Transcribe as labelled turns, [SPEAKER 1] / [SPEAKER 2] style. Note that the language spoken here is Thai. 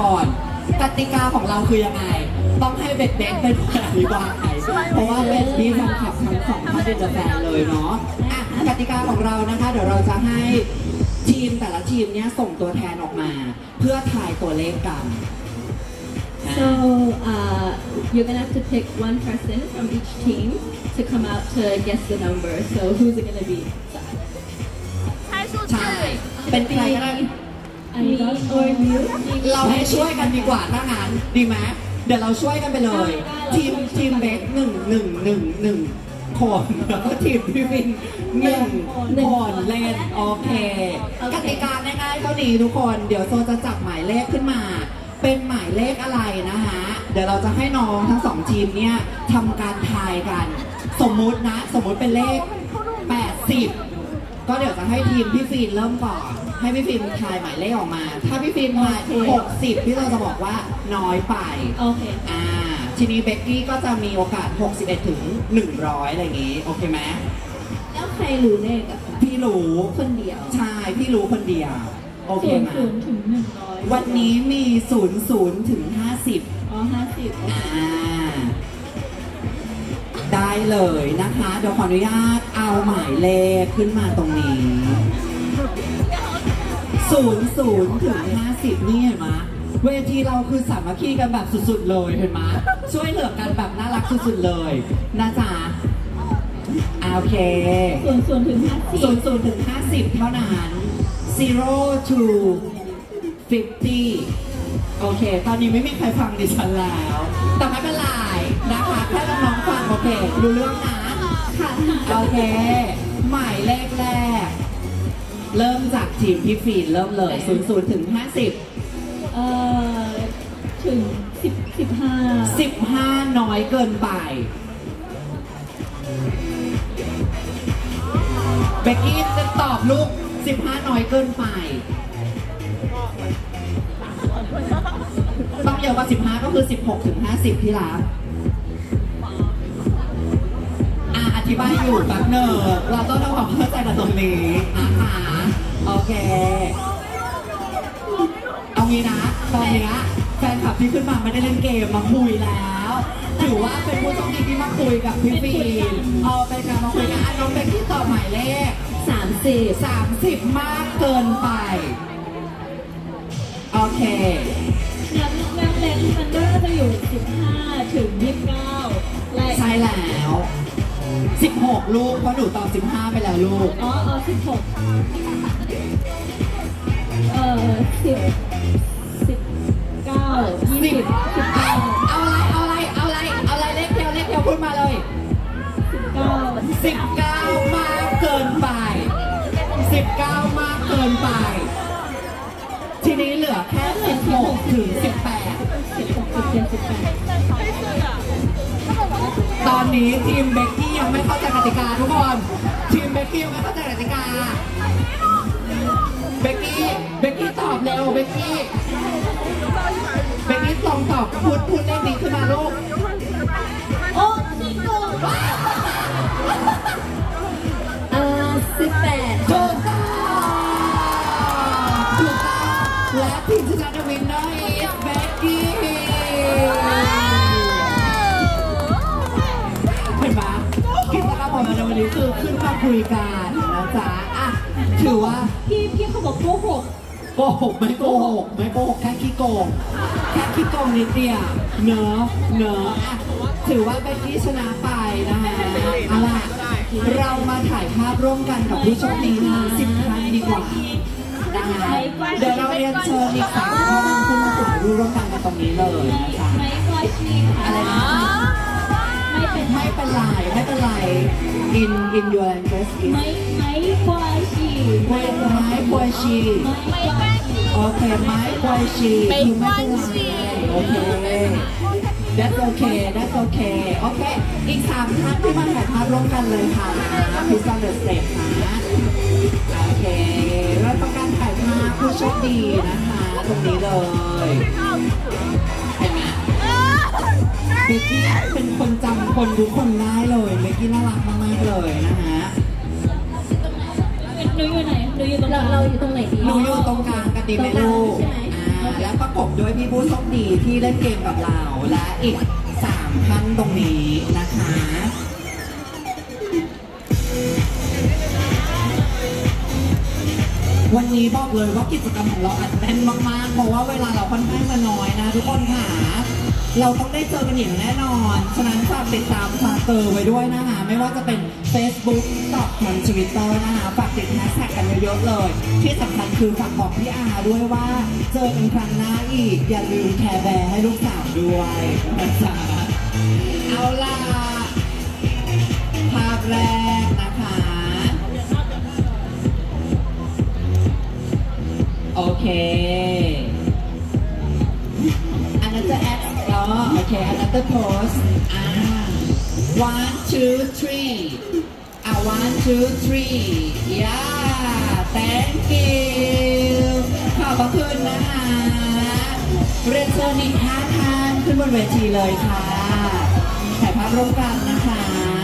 [SPEAKER 1] ก่อนกติกาของเราคือยังไง ต้องให้เบ็ดเบ็ดเป็นคนอธิบายเพราะว่าเบ็ดนี่แฟนคลับทั้งสองท่านเป็นแฟนเลยเนาะอะกติกาของเรานะคะ เดี๋ยวเราจะให้ทีมแต่ละทีมเนี้ยส่งตัวแทนออกมา เพื่อถ่ายตัวเลขกัน
[SPEAKER 2] So uh, you're gonna have to pick one person from each team to come out to guess the number. So who's it gonna be?
[SPEAKER 1] ใช่เป็นใครก็ได้ เราให้ช่วยกันดีกว่าถ้างั้นดีไหมเดี๋ยวเราช่วยกันไปเลย ทีมทีมเบคหนึ่งหนึ่งหนึ่งหนึ่งคนแล้วก็ทีมพี่วินหนึ่งคนเล่นโอเคกติกาง่ายๆเท่านี้ทุกคน เดี๋ยวโซจะจับหมายเลขขึ้นมา เป็นหมายเลขอะไรนะคะเดี๋ยวเราจะให้น้องทั้งสองทีมเนี่ยทำการทายกัน สมมุตินะ สมมุติเป็นเลข 80 ก็เดี๋ยวจะให้ทีมพี่ฟินเริ่มก่อน ให้พี่ฟินทายหมายเลขออกมา ถ้าพี่ฟินทาย60พี่เราจะบอกว่าน้อยไป
[SPEAKER 2] Okay.
[SPEAKER 1] อ่า ทีนี้เบกกี้ก็จะมีโอกาส 61 ถึง 100 อะไรอย่างงี้ โอเคไหม
[SPEAKER 2] แล้วใครรู้เลขอะ
[SPEAKER 1] พี่รู้
[SPEAKER 2] คนเดียว
[SPEAKER 1] ใช่ พี่รู้คนเดียว โอเค
[SPEAKER 2] ศูนย์
[SPEAKER 1] ไหม
[SPEAKER 2] ศูนย์ถึงหนึ่งร้อย
[SPEAKER 1] วันนี้มี 00 ถึง 50
[SPEAKER 2] อ๋อห้าสิบ
[SPEAKER 1] อ่าได้เลยนะคะ เดี๋ยวขออนุญาตเอาหมายเลขขึ้นมาตรงนี้ ศูนย์ศูนย์ถึงห้าสิบนี่เห็นไหมเวทีเราคือสามัคคีกันแบบสุดๆเลยเห็นไหมช่วยเหลือกันแบบน่ารักสุดๆเลยนะจ๊ะอ่าโอเค
[SPEAKER 2] ส่วนส่วนถึงห้าสิบ
[SPEAKER 1] ศูนย์ศูนย์ถึงห้าสิบเท่านั้น zero to fifty โอเค ตอนนี้ไม่มีใครฟังดิฉันแล้ว แต่ไม่เป็นไรนะคะแค่น้องๆฟังโอเครู้เรื่องนะ
[SPEAKER 2] ค่ะ
[SPEAKER 1] โอเค หมายเลขแรก เริ่มจากทีมพี่ฟีนเริ่มเลย0 0ถึง 50
[SPEAKER 2] เอ่อถึงสิบสิบห้า
[SPEAKER 1] 15 น้อยเกินไป เบกกี้จะตอบลูก 15 น้อยเกินไป ต้องเยอะกว่า 15 ก็คือ 16 ถึง 50 ที่รัก อะอธิบายอยู่แป๊บเนงเราต้องทำความเข้าใจกันตรงนี้นะคะโอเค เอางี้นะ ตอนเนี้ยแฟนคลับที่ขึ้นมาไม่ได้เล่นเกมมาคุยแล้ว ถือว่าเป็นผู้โชคดีที่มาคุยกับพี่ฟีนเอาเป็นการมาคุยกันอะน้องเบกที่ตอบหมายเลข
[SPEAKER 2] สามสิบ
[SPEAKER 1] 30มากเกินไป โอเค
[SPEAKER 2] น้ำน้ำแรงมันก็จะอยู่สิบห้าถึงยี่สิบเก้าและ
[SPEAKER 1] ใช่แล้ว 16 ลูกเพราะหนูตอบ 15 ไปแล้วลูก
[SPEAKER 2] อ๋ออ๋อสิบหกเอ่อสิบสิบเก้ายี่สิบสิบเก้า
[SPEAKER 1] เอาอะไร เอาอะไร เอาอะไร เอาอะไร เลขเดียว เลขเดียวพูดมาเลย
[SPEAKER 2] สิบเก้า
[SPEAKER 1] 19 มากเกินไป 19 มากเกินไป ทีนี้เหลือแค่ 16 ถึง 18
[SPEAKER 2] สิบหกสิบเจ็ดสิบแปด
[SPEAKER 1] ตอน นี้ทีมเบกกี้ยังไม่เข้าใจกติกาทุกคน ทีมเบกกี้ยังไม่เข้าใจกติกา เบกกี้ เบกกี้ตอบเร็ว เบกกี้ เบกกี้ลองตอบพูดพูดเลขนี้ขึ้นมาลูก
[SPEAKER 2] โอ้สิบหกเอ่อสิบแปด
[SPEAKER 1] ถูกต้องถูกต้องและทีมชนะ นวันนี้คือขึ้นมาคุยกันนะจ๊ะอะถือว่า
[SPEAKER 2] พี่พี่เขาบอกโกหก
[SPEAKER 1] โกหกไม่โกหกไม่โกหกแค่ขี้โกงแค่ขี้โกงนิดเดียวเนอะเนอะอะถือว่าเบกกี้ชนะไปนะคะเอาล่ะเรามาถ่ายภาพร่วมกันกับผู้โชคดีทั้งสิบท่านดีกว่านะคะเดี๋ยวเราเรียนเชิญอีกสามท่านขึ้นมาถ่ายรูปร่วมกันกันตรงนี้เลยนะคะ
[SPEAKER 2] ไม่กอชีค่ะ
[SPEAKER 1] in in your language is
[SPEAKER 2] ไม่ไม่กอชี
[SPEAKER 1] ไม่ไม้ปวยชี
[SPEAKER 2] ไม่กอชี
[SPEAKER 1] โอเคไม้ปวยชีคือไม่เป็นไรโอเค that's okay that's okay โอเค อีกสามท่านที่มาถ่ายภาพร่วมกันเลยค่ะพิซซ่าเดอะสเตปนะโอเคเราต้องการถ่ายภาพผู้โชคดีนะคะ ตรงนี้เลยเห็นไหม เบกกี้เป็นคนจำคนทุกคนได้เลยเบกกี้น่ารักมากๆเลยนะคะ
[SPEAKER 2] หนูอยู่ไหนหนูอยู่ตรงเราเราอยู่ตรงไหนดี
[SPEAKER 1] หนูอยู่ตรงกลางกันดีไหมลูก
[SPEAKER 2] ใช่ไหม
[SPEAKER 1] อ่าและประกบด้วยพี่ผู้โชคดีที่เล่นเกมกับเราและอีกสามท่านตรงนี้นะคะวันนี้บอกเลยว่ากิจกรรมของเราอัดแน่นมากๆ เพราะว่าเวลาเราค่อนข้างจะน้อยนะทุกคนค่ะ เราต้องได้เจอกันอย่างแน่นอน ฉะนั้นฝากติดตาม Farger ไว้ด้วยนะคะ ไม่ว่าจะเป็น Facebook ตอบทางทวิตเตอร์นะคะ ฝากติดแฮชแท็กกันเยอะๆเลย ที่สำคัญคือฝากบอกพี่อาด้วยว่า เจอกันครั้งหน้าอีก อย่าลืม Care Bear ให้ลูกสาวด้วยนะจ๊ะเอาล่ะ ภาพแรกนะคะ โอเค อ๋อโอเค another pose อ่า one two three อ่า one two three yeah thank you ขอบพระคุณนะคะเรียนเชิญอีกห้าท่านขึ้นบนเวทีเลยค่ะถ่ายภาพร่วมกันนะคะ